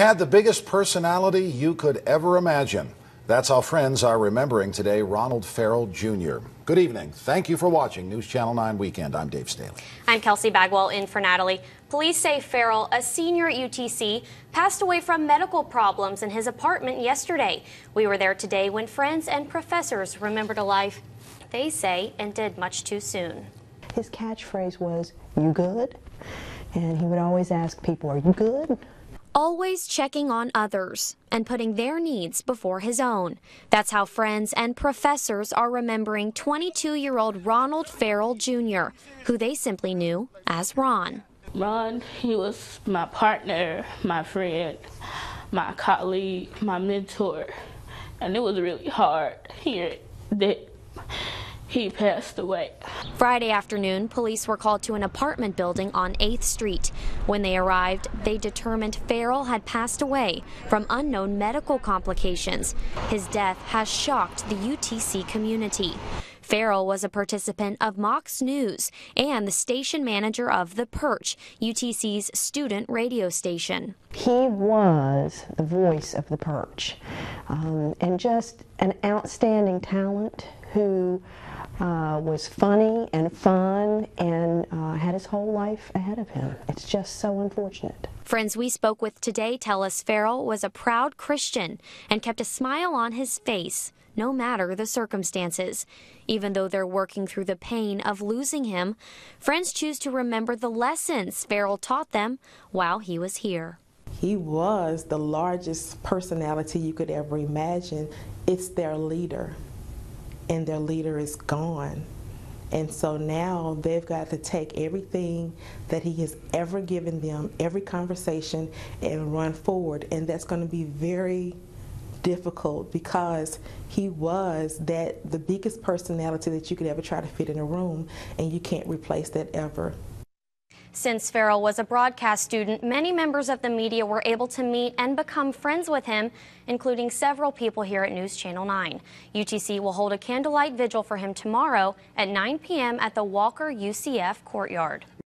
Had the biggest personality you could ever imagine. That's how friends are remembering today Ronald Farrell Jr. Good evening. Thank you for watching News Channel 9 Weekend. I'm Dave Staley. I'm Kelsey Bagwell in for Natalie. Police say Farrell, a senior at UTC, passed away from medical problems in his apartment yesterday. We were there today when friends and professors remembered a life they say ended much too soon. His catchphrase was, You good? And he would always ask people, Are you good? Always checking on others and putting their needs before his own. That's how friends and professors are remembering 22 year old Ronald Farrell Jr., who they simply knew as Ron. Ron, he was my partner, my friend, my colleague, my mentor, and it was really hard hearing that he passed away. Friday afternoon, police were called to an apartment building on 8th Street. When they arrived, they determined Farrell had passed away from unknown medical complications. His death has shocked the UTC community. Farrell was a participant of Mocs News and the station manager of The Perch, UTC's student radio station. He was the voice of The Perch um, and just an outstanding talent who uh, was funny and fun and uh, had his whole life ahead of him. It's just so unfortunate. Friends we spoke with today tell us Farrell was a proud Christian and kept a smile on his face no matter the circumstances. Even though they're working through the pain of losing him, friends choose to remember the lessons Farrell taught them while he was here. He was the largest personality you could ever imagine. It's their leader and their leader is gone. And so now they've got to take everything that he has ever given them, every conversation, and run forward. And that's going to be very difficult because he was that the biggest personality that you could ever try to fit in a room, and you can't replace that ever. Since Farrell was a broadcast student, many members of the media were able to meet and become friends with him, including several people here at News Channel 9. UTC will hold a candlelight vigil for him tomorrow at 9 p.m. at the Walker UCF courtyard.